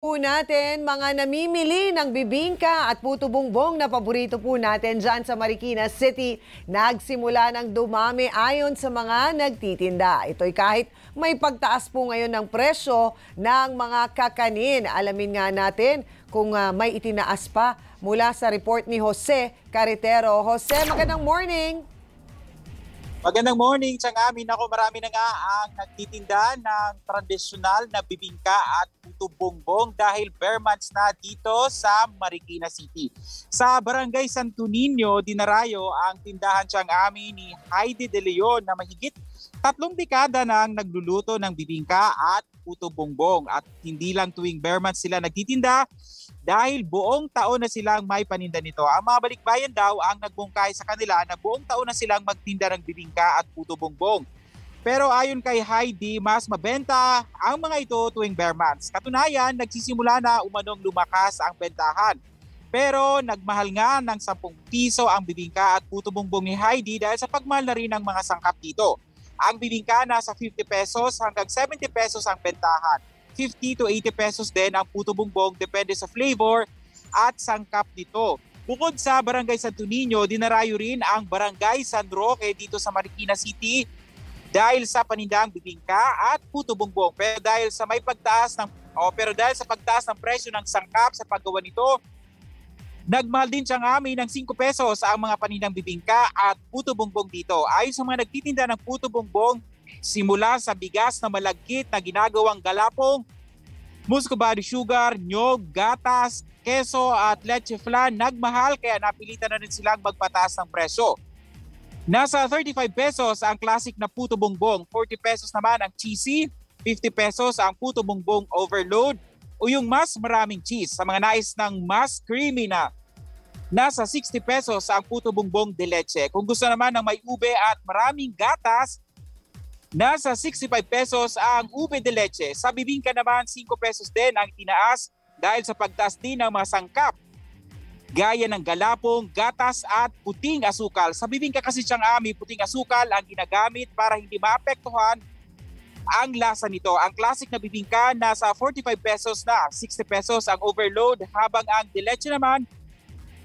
po natin mga namimili ng bibingka at puto bongbong na paborito po natin dyan sa Marikina City. Nagsimula ng dumami ayon sa mga nagtitinda. Ito'y kahit may pagtaas po ngayon ng presyo ng mga kakanin. Alamin nga natin kung uh, may itinaas pa mula sa report ni Jose Carretero. Jose, magandang morning! Magandang morning, Chang Amin. Ako marami na nga ang nagtitinda ng tradisyonal na bibingka at puto bongbong dahil bare months na dito sa Marikina City. Sa Barangay Santo Niño, Dinarayo, ang tindahan Chang Amin ni Heidi De Leon na mahigit tatlong dekada nang nagluluto ng bibingka at puto bongbong. At hindi lang tuwing bare months sila nagtitinda, dahil buong taon na silang may paninda nito. Ang mga balikbayan daw ang nagbungkay sa kanila na buong taon na silang magtinda ng bibingka at puto bongbong. Pero ayon kay Heidi, mas mabenta ang mga ito tuwing bare months. Katunayan, nagsisimula na umanong lumakas ang bentahan. Pero nagmahal nga ng 10 piso ang bibingka at puto bongbong ni Heidi dahil sa pagmahal na rin ng mga sangkap dito. Ang bibingka nasa 50 pesos hanggang 70 pesos ang bentahan. 50 to 80 pesos din ang puto bumbong depende sa flavor at sangkap nito. Bukod sa Barangay Santo Niño, dinarayo rin ang Barangay San Roque dito sa Marikina City dahil sa panindang bibingka at puto bumbong. Pero dahil sa may pagtaas ng o pero dahil sa pagtaas ng presyo ng sangkap sa paggawa nito, nagmahal din siyang amin ng 5 pesos ang mga panindang bibingka at puto bumbong dito. Ayon sa mga nagtitinda ng puto bumbong, simula sa bigas na malagkit na ginagawang galapong, muscovado sugar, nyog, gatas, keso at leche flan nagmahal kaya napilitan na rin silang magpataas ng presyo. Nasa 35 pesos ang classic na puto bongbong, 40 pesos naman ang cheesy, 50 pesos ang puto bongbong overload. O yung mas maraming cheese. Sa mga nais ng mas creamy na. Nasa 60 pesos ang puto bongbong de leche. Kung gusto naman ng may ube at maraming gatas, Nasa 65 pesos ang ube de leche. Sa bibingka naman, 5 pesos din ang tinaas dahil sa pagtaas din ng mga sangkap gaya ng galapong, gatas at puting asukal. Sa bibingka kasi siyang ami, puting asukal ang ginagamit para hindi maapektuhan ang lasa nito. Ang classic na bibingka nasa 45 pesos na, 60 pesos ang overload habang ang dileche naman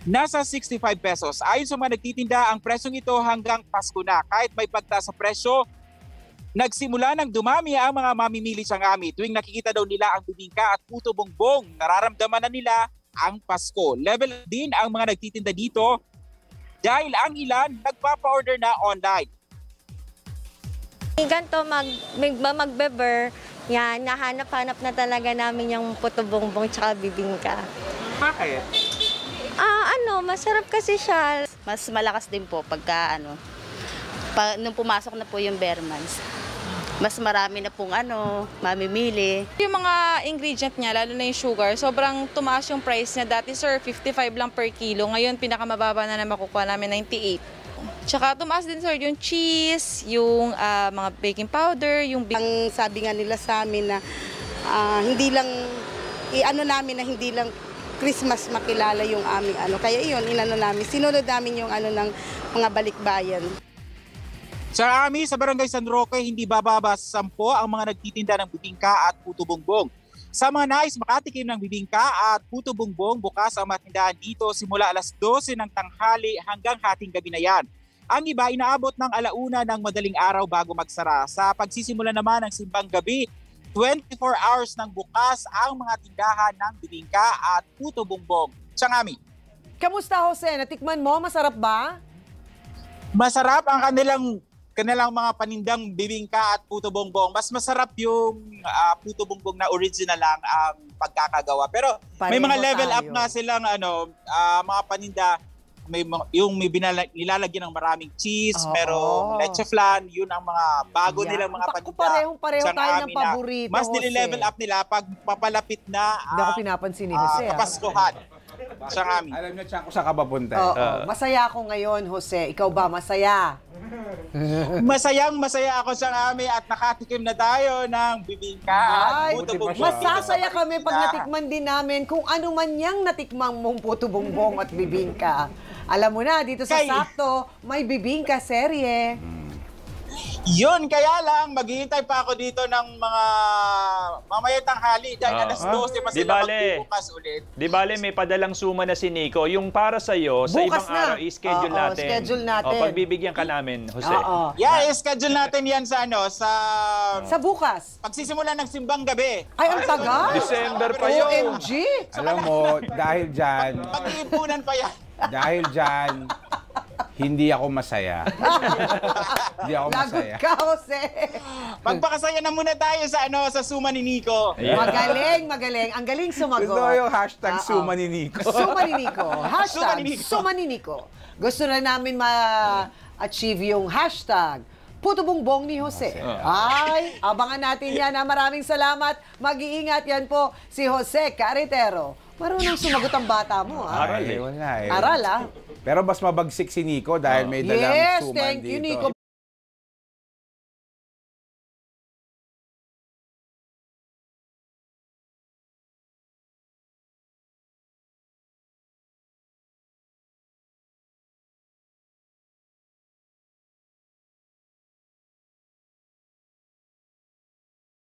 nasa 65 pesos. Ayon sa mga nagtitinda, ang presyong ito hanggang Pasko na. Kahit may pagtaas sa presyo, Nagsimula ng dumami ang mga mamimili sa ngami tuwing nakikita daw nila ang bibingka at puto bongbong. Nararamdaman na nila ang Pasko. Level din ang mga nagtitinda dito dahil ang ilan nagpapa-order na online. Ganto mag, mag magbeber, yan, nahanap-hanap na talaga namin yung puto bongbong tsaka bibingka. Bakit? Ah, ano, masarap kasi siya. Mas malakas din po pagka ano, pa, nung pumasok na po yung Bermans mas marami na pong ano, mamimili. Yung mga ingredient niya, lalo na yung sugar, sobrang tumaas yung price niya. Dati sir, 55 lang per kilo. Ngayon, pinakamababa na na makukuha namin, 98. Tsaka tumaas din sir yung cheese, yung uh, mga baking powder, yung... Ang sabi nga nila sa amin na uh, hindi lang, i-ano namin na hindi lang Christmas makilala yung aming ano. Kaya iyon, inano namin, sinunod namin yung ano ng mga balikbayan. Sa amin, sa Barangay San Roque, hindi bababa sa 10 ang mga nagtitinda ng bibingka at puto bongbong. Sa mga nais makatikim ng bibingka at puto bongbong, bukas ang matindahan dito simula alas 12 ng tanghali hanggang hating gabi na yan. Ang iba inaabot ng alauna ng madaling araw bago magsara. Sa pagsisimula naman ng simbang gabi, 24 hours ng bukas ang mga tindahan ng bibingka at puto bongbong. Siyangami. Kamusta Jose? Natikman mo? Masarap ba? Masarap ang kanilang kanilang mga panindang bibingka at puto bongbong, mas masarap yung uh, puto bongbong na original lang ang pagkakagawa. Pero Pareho may mga level tayo. up nga silang ano, uh, mga paninda may yung may binala, nilalagyan ng maraming cheese, oh, pero leche flan, yun ang mga bago yeah. nilang mga paninda. Parehong pareho tayo ng paborito. Mas nile-level up nila pag papalapit na Hindi uh, ako pinapansin ni Jose. Uh, kapaskuhan. Siyang amin. Alam niyo, Tiyan, kung saan ka papunta. Oo, uh, masaya ako ngayon, Jose. Ikaw ba, masaya? Masayang masaya ako sa amin at nakatikim na tayo ng bibingka at puto bongbong. Masasaya kami pag natikman din namin kung ano man yang natikmang mong puto bongbong at bibingka. Alam mo na, dito sa Kay... Sakto, may bibingka serye. Yun, kaya lang, maghihintay pa ako dito ng mga mamaya tanghali dahil Ah. alas 12 pa Di sila bale. magbubukas ulit. Di bale, may padalang suma na si Nico. Yung para sa'yo, sa Bukas ibang na. araw, i-schedule Oo, natin. schedule natin. O, pagbibigyan ka namin, Jose. Oo. Yeah, schedule natin yan sa ano, sa Sa bukas. pagsisimula ng simbang gabi. Ay, ang tagal. December pa yun. OMG. Alam mo, dahil dyan, Pag-iipunan pa yan. dahil dyan, hindi ako masaya. hindi ako Lagot masaya. ka, Jose. Magpakasaya na muna tayo sa ano sa suma ni Nico. Ayan. Magaling, magaling. Ang galing sumagot. Gusto yung hashtag Oo. suma ni Nico. Suma ni Nico. Hashtag Suma ni Nico. Suma ni Nico. Gusto na namin ma-achieve yung hashtag Puto Bongbong ni Jose. Ay, abangan natin yan. Ha. Maraming salamat. Mag-iingat yan po si Jose Carretero. Marunong sumagot ang bata mo. Ha? Aral eh. eh. Aral, ah. Pero mas mabagsik si Nico dahil may dalang Yes, suman thank dito. you, Nico.